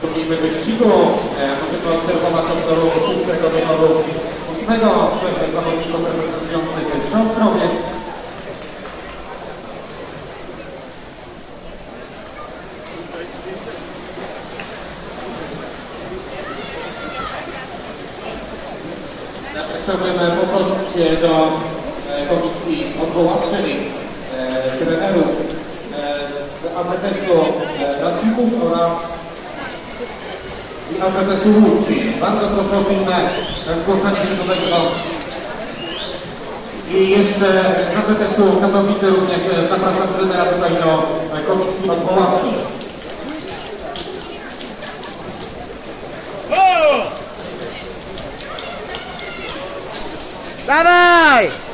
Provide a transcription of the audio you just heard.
Zrobimy wyścigu. E, Możemy obserwować od toru 6 do toru 8 trzech zawodników reprezentujących Trząstrowiec. Chciałbym poprosić e, do e, komisji odwoławczej e, trenerów e, z AZS-u e, Racików oraz i AZS-u Łódź. Bardzo proszę o pilne zgłoszenie się do tego. I jeszcze z AZS-u Katowice również e, zapraszam trenera tutaj do e, komisji odwoławczej. Lá vai!